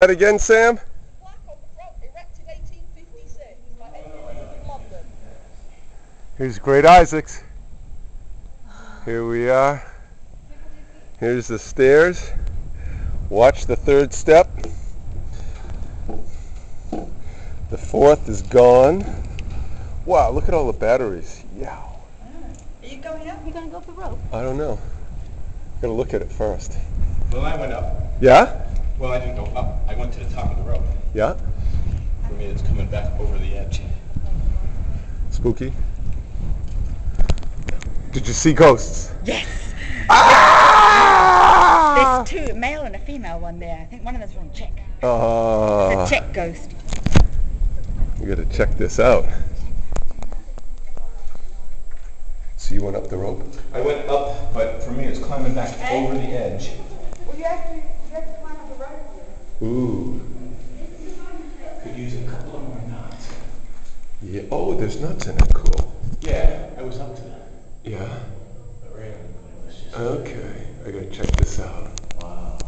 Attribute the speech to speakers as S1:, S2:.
S1: That again, Sam?
S2: plaque on the front, erected 1856 by Edward of London.
S1: Here's Great Isaacs. Here we are. Here's the stairs. Watch the third step. The fourth is gone. Wow, look at all the batteries. Yeah.
S2: Are you going up? You're going to go up the rope?
S1: I don't know. Gotta look at it first.
S3: Well, I went up.
S1: Yeah?
S3: Well, I didn't go up. I went to the top of the rope.
S1: Yeah?
S3: For me, it's coming back over the edge.
S1: Spooky? Did you see ghosts?
S4: Yes.
S1: Ah!
S4: There's two, a male and a female one there. I think one of them's from Czech. The
S1: Uh,
S4: Czech ghost.
S1: you gotta check this out. So you went up the rope?
S3: I went up, but for me, it's climbing back over the edge.
S2: Well, you have to, you have to climb up the rope.
S1: Ooh.
S3: Could use a couple of more knots.
S1: Yeah. Oh, there's nuts in it. Cool.
S3: Yeah, I was up to that.
S1: Yeah.
S3: The railing was just.
S1: Okay. I gotta check this out.
S3: Wow.